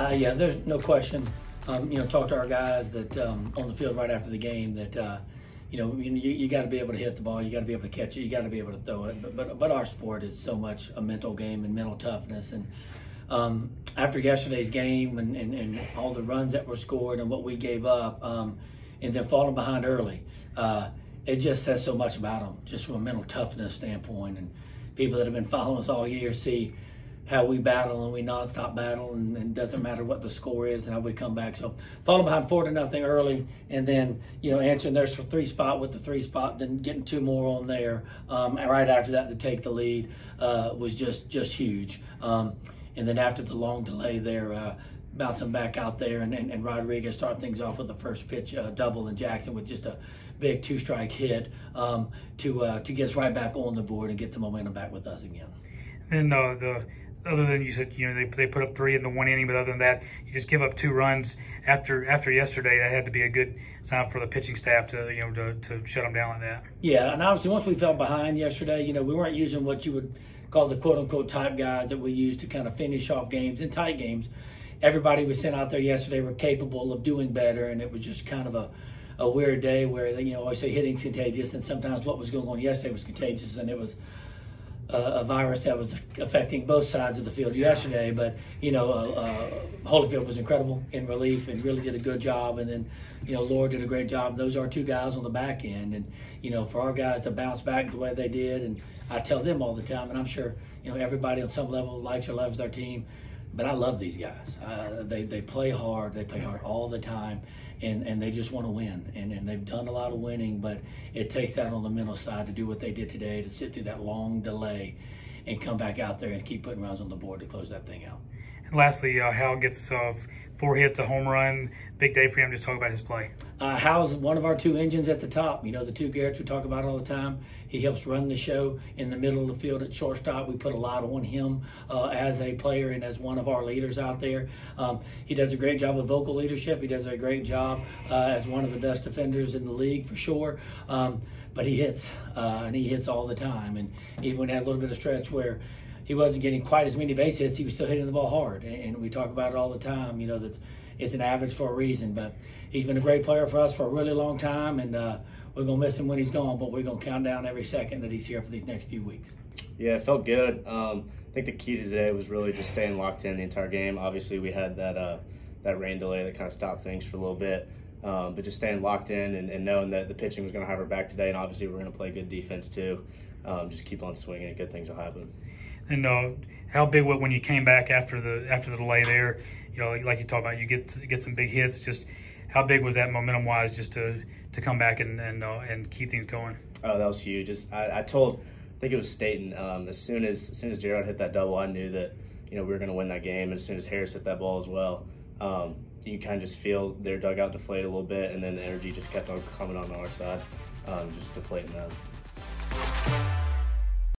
Uh, yeah, there's no question. Um, you know, talk to our guys that um, on the field right after the game that uh, you know you, you got to be able to hit the ball, you got to be able to catch it, you got to be able to throw it. But, but but our sport is so much a mental game and mental toughness. And um, after yesterday's game and, and, and all the runs that were scored and what we gave up, um, and then falling behind early, uh, it just says so much about them, just from a mental toughness standpoint. And people that have been following us all year see how we battle and we nonstop battle, and, and doesn't matter what the score is and how we come back. So falling behind four to nothing early, and then you know answering theirs for three spot with the three spot, then getting two more on there, um, and right after that to take the lead uh, was just just huge. Um, and then after the long delay there. Uh, bouncing back out there, and, and, and Rodriguez starting things off with the first pitch uh, double, and Jackson with just a big two strike hit um, to uh, to get us right back on the board and get the momentum back with us again. And uh, the other than you said, you know, they, they put up three in the one inning, but other than that, you just give up two runs after after yesterday. That had to be a good sign for the pitching staff to you know to, to shut them down like that. Yeah, and obviously once we fell behind yesterday, you know, we weren't using what you would call the quote unquote type guys that we use to kind of finish off games and tight games. Everybody was sent out there yesterday were capable of doing better, and it was just kind of a a weird day where you know I say hitting's contagious, and sometimes what was going on yesterday was contagious, and it was a, a virus that was affecting both sides of the field yesterday. But you know, uh, uh, Holyfield was incredible in relief and really did a good job. And then, you know, Lord did a great job. Those are two guys on the back end, and you know, for our guys to bounce back the way they did, and I tell them all the time, and I'm sure you know everybody on some level likes or loves their team but I love these guys. Uh, they they play hard. They play hard all the time, and, and they just want to win. And and they've done a lot of winning, but it takes that on the mental side to do what they did today, to sit through that long delay, and come back out there and keep putting runs on the board to close that thing out. Lastly, uh, Howe gets uh, four hits, a home run. Big day for him. Just talk about his play. Uh, Howe's one of our two engines at the top. You know, the two Garretts we talk about all the time. He helps run the show in the middle of the field at shortstop. We put a lot on him uh, as a player and as one of our leaders out there. Um, he does a great job of vocal leadership. He does a great job uh, as one of the best defenders in the league for sure. Um, but he hits, uh, and he hits all the time. And even had a little bit of stretch where he wasn't getting quite as many base hits, he was still hitting the ball hard. And, we talk about it all the time. You know, that's it's an average for a reason. But he's been a great player for us for a really long time, and uh, we're gonna miss him when he's gone. But we're gonna count down every second that he's here for these next few weeks. Yeah, it felt good. Um, I think the key to today was really just staying locked in the entire game. Obviously, we had that uh, that rain delay that kind of stopped things for a little bit. Um, but just staying locked in and, and knowing that the pitching was going to have our back today, and obviously we're going to play good defense too. Um, just keep on swinging, and good things will happen. And uh, how big when you came back after the after the delay there, you know, like you talked about, you get get some big hits. Just how big was that momentum wise, just to to come back and and uh, and keep things going? Oh, that was huge. Just I, I told, I think it was Staten. Um, as soon as as soon as Jared hit that double, I knew that you know we were going to win that game. And as soon as Harris hit that ball as well, um, you kind of just feel their dugout deflate a little bit, and then the energy just kept on coming on our side, um, just deflating them.